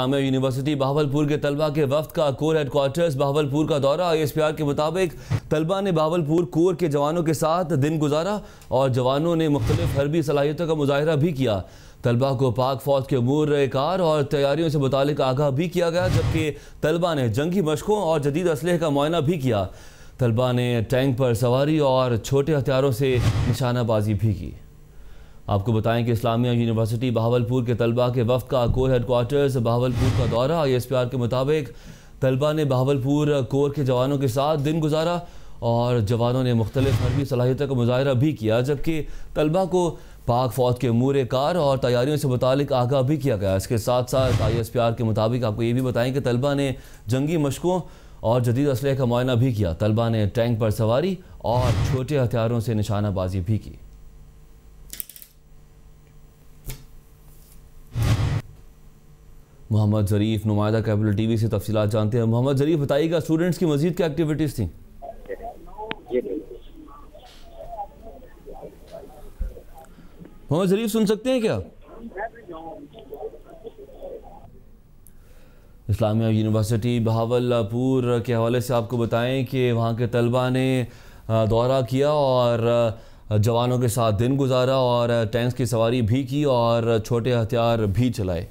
جامعہ university Bahawalpur کے طلبہ کے وفد کا کور ہیڈ کوارٹرز بہاولپور کا دورہ آئی ایس پی آر کے مطابق طلبہ نے بہاولپور کور کے جوانوں کے ساتھ دن گزارا اور جوانوں نے مختلف حربی صلاحیتوں کا مظاہرہ بھی کیا۔ طلبہ کو پاک فوج کے امور کار اور تیاریوں سے متعلق آگاہ بھی کیا گیا، جبکہ طلبہ نے جنگی مشقوں اور جدید اسلحے کا معائنہ بھی کیا۔ طلبہ نے ٹینک پر سواری اور چھوٹے ہتھیاروں سے نشانہ بازی بھی کی۔ آپ کو بتائیں کہ اسلامیہ یونیورسٹی بہاولپور کے طلبہ کے وفد کا کور ہیڈ کوارٹرز بہاولپور کا دورہ آئی ایس پی آر کے مطابق طلبہ نے بہاولپور کور کے جوانوں کے ساتھ دن گزارا اور جوانوں نے مختلف حربی صلاحیتوں کا مظاہرہ بھی کیا، جبکہ طلبہ کو پاک فوج کے امور کار اور تیاریوں سے متعلق آگاہ بھی کیا گیا۔ اس کے ساتھ ساتھ آئی ایس پی آر کے مطابق آپ کو یہ بھی بتائیں کہ طلبہ نے جنگی مشقوں اور جدید اسلحے کا معائنہ بھی کیا۔ طلبہ نے ٹینک پر سواری اور چھوٹے ہتھیاروں سے نشانہ بازی بھی کی۔ محمد ظریف نمائندہ کیپٹل ٹی وی سے تفصیلات جانتے ہیں۔ محمد ظریف، بتائیے گا اسٹوڈنٹس کی مزید کیا ایکٹیویٹیز تھیں؟ محمد ظریف، سن سکتے ہیں کیا؟ اسلامیہ یونیورسٹی، بہاول، پور کے حوالے سے آپ کو بتائیں کہ وہاں کے طلبہ نے دورہ کیا اور جوانوں کے ساتھ دن گزارا اور ٹینکس کی سواری بھی کی اور، چھوٹے ہتھیار بھی چلائے۔